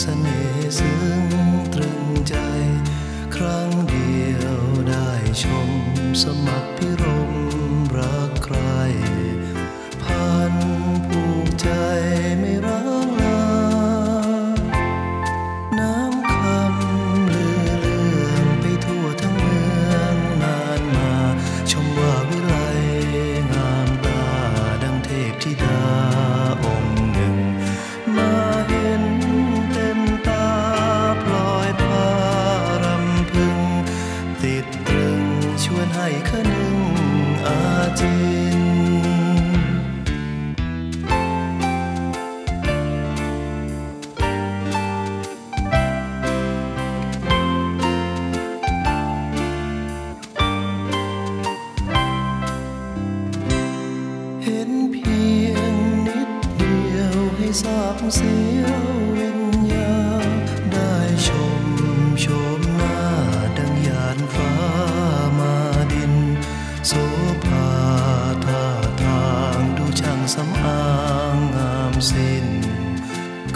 เสน่ห์ซึ้งตรึงใจ ครั้งเดียวได้ชมสมัครพิรม คะนึงอาเจีนเห็นเพียงนิดเดียวให้สาบเสียว